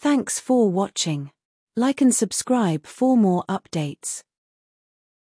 Thanks for watching. Like and subscribe for more updates.